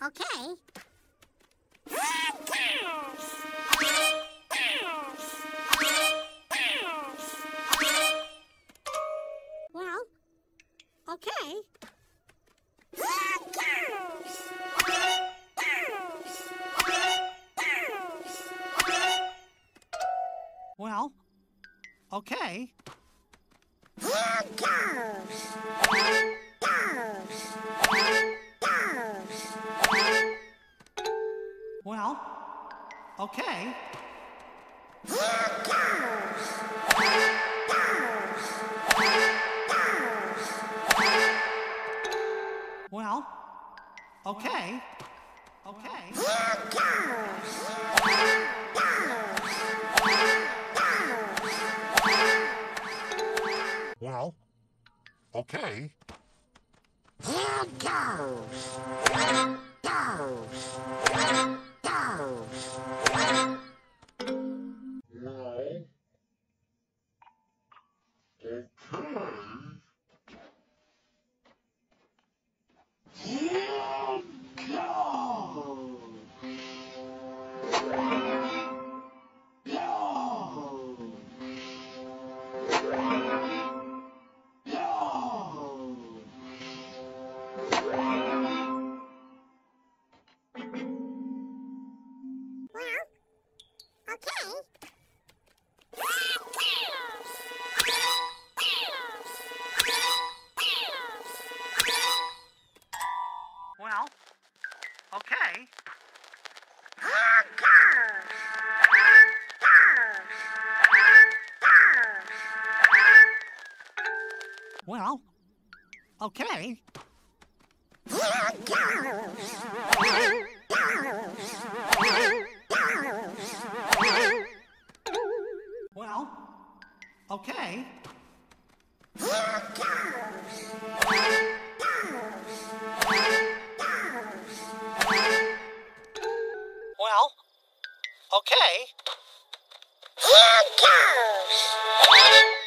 Okay. Well, okay. Well, okay. Well, okay. Well, okay. Okay. Well, okay. Well, okay. Okay. Well, okay. Well, okay. Okay. Here goes!